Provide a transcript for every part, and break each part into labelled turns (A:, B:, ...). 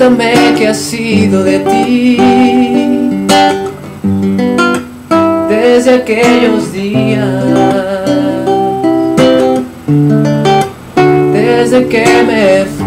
A: Cuéntame qué ha sido de ti desde aquellos días, desde que me fui.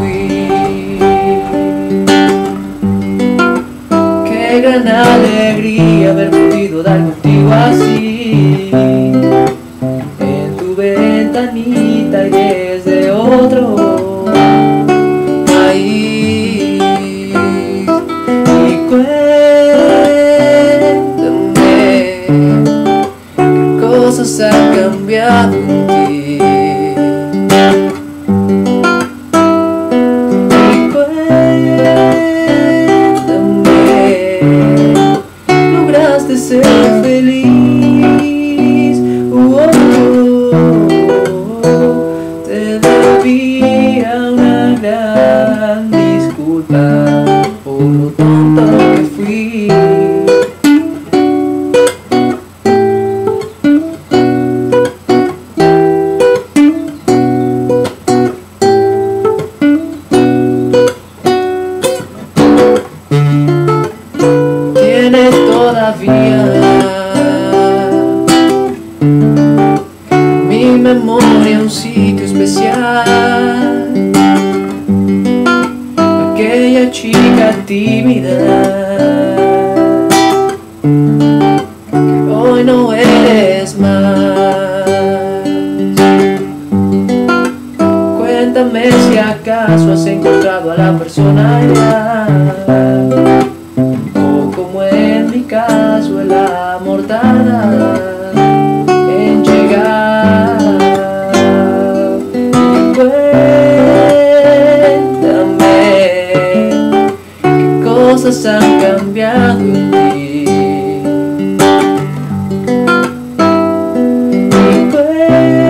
A: Todavía mi memoria un sitio especial. Aquella chica tímida que hoy no eres más. Cuéntame si acaso has encontrado a la persona ya cosas han cambiado en ti. Y cuéntame,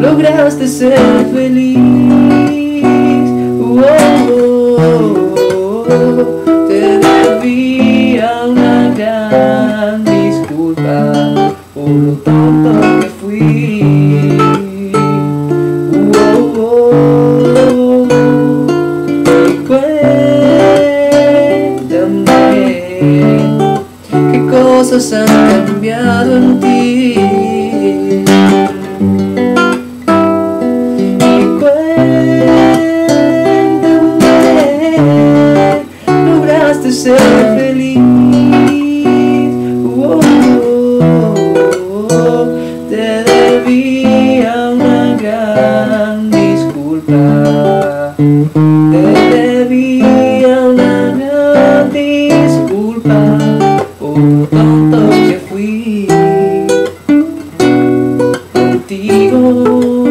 A: lograste ser feliz. Oh, oh, oh, te debía una gran disculpa por lo qué cosas han cambiado en ti. Y lograste ser feliz. Oh, te debía una gran disculpa. Contigo.